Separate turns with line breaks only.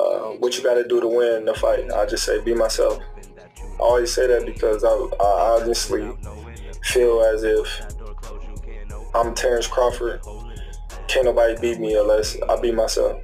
Uh, what you got to do to win the fight. I just say be myself. I always say that because I, I honestly feel as if I'm Terence Crawford. Can't nobody beat me unless I beat myself.